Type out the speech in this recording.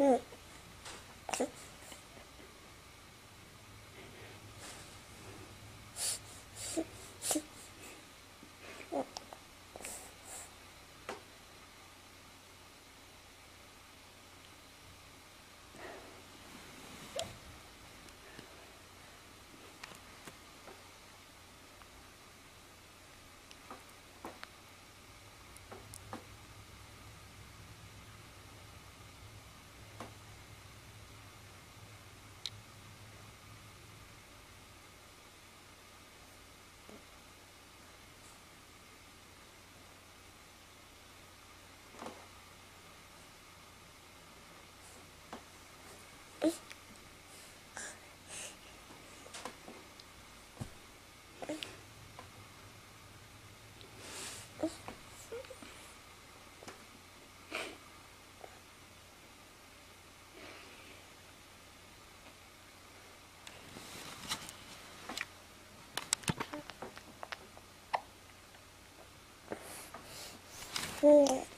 uh, uh. Xe.